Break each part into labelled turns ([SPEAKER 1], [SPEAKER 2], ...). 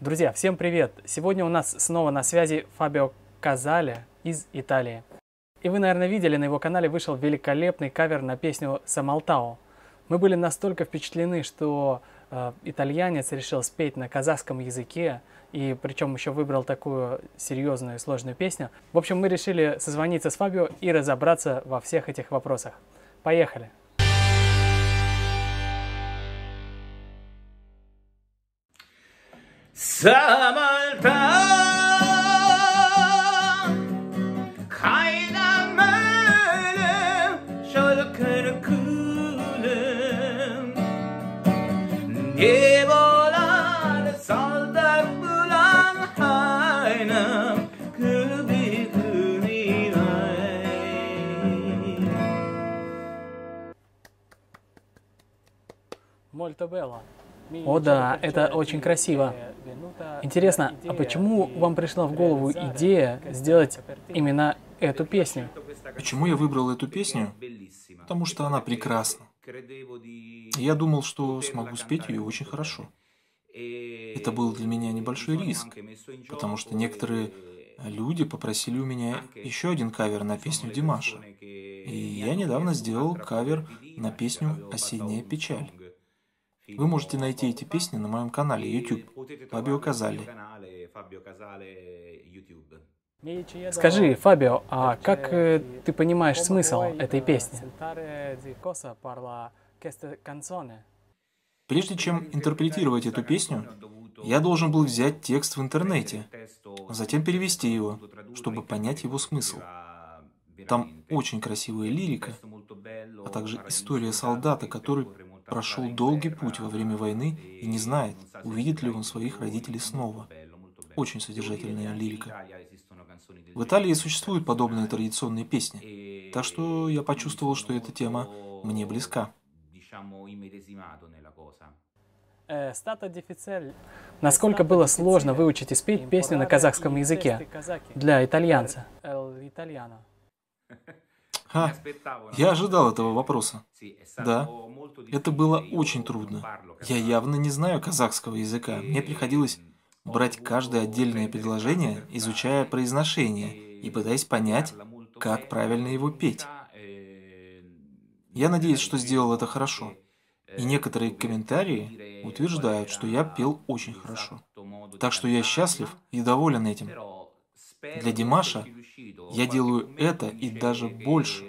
[SPEAKER 1] Друзья, всем привет! Сегодня у нас снова на связи Фабио Казале из Италии. И вы, наверное, видели, на его канале вышел великолепный кавер на песню «Самалтао». Мы были настолько впечатлены, что э, итальянец решил спеть на казахском языке, и причем еще выбрал такую серьезную и сложную песню. В общем, мы решили созвониться с Фабио и разобраться во всех этих вопросах. Поехали!
[SPEAKER 2] Samalta. Kaynamalı şarkını kılım. Ne bolar saldak bulan haynam kılbi kılmi
[SPEAKER 3] Molto bella.
[SPEAKER 1] О да, это очень красиво. Интересно, а почему вам пришла в голову идея сделать именно эту песню?
[SPEAKER 4] Почему я выбрал эту песню? Потому что она прекрасна. Я думал, что смогу спеть ее очень хорошо. Это был для меня небольшой риск, потому что некоторые люди попросили у меня еще один кавер на песню Димаша. И я недавно сделал кавер на песню «Осенняя печаль». Вы можете найти эти песни на моем канале YouTube Фабио Казали.
[SPEAKER 1] Скажи, Фабио, а как э, ты понимаешь смысл этой песни?
[SPEAKER 4] Прежде чем интерпретировать эту песню, я должен был взять текст в интернете, затем перевести его, чтобы понять его смысл. Там очень красивая лирика, а также история солдата, который прошел долгий путь во время войны и не знает, увидит ли он своих родителей снова. Очень содержательная лирика. В Италии существуют подобные традиционные песни, так что я почувствовал, что эта тема мне близка.
[SPEAKER 1] Насколько было сложно выучить и спеть песню на казахском языке для итальянца?
[SPEAKER 4] Ха, я ожидал этого вопроса. Да, это было очень трудно. Я явно не знаю казахского языка. Мне приходилось брать каждое отдельное предложение, изучая произношение и пытаясь понять, как правильно его петь. Я надеюсь, что сделал это хорошо. И некоторые комментарии утверждают, что я пел очень хорошо. Так что я счастлив и доволен этим. Для Димаша я делаю это и даже больше.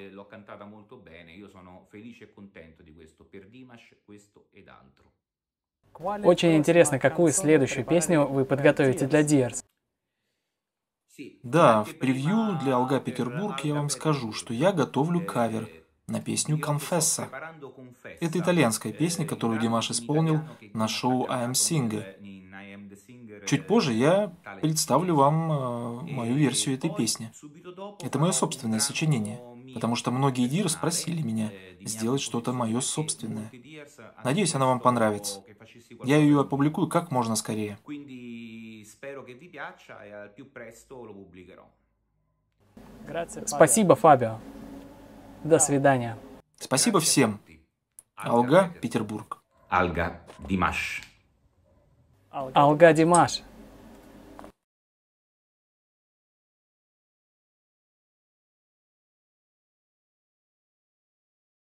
[SPEAKER 1] Очень интересно, какую следующую песню вы подготовите для Диерс.
[SPEAKER 4] Да, в превью для Алга Петербург я вам скажу, что я готовлю кавер на песню «Confessa». Это итальянская песня, которую Димаш исполнил на шоу «I am Singer». Чуть позже я представлю вам э, мою версию этой песни. Это мое собственное сочинение, потому что многие диры спросили меня сделать что-то мое собственное. Надеюсь, она вам понравится. Я ее опубликую как можно скорее.
[SPEAKER 1] Спасибо, Фабио. До свидания.
[SPEAKER 4] Спасибо всем. Алга, Петербург.
[SPEAKER 2] Алга Димаш.
[SPEAKER 1] Алга Димаш.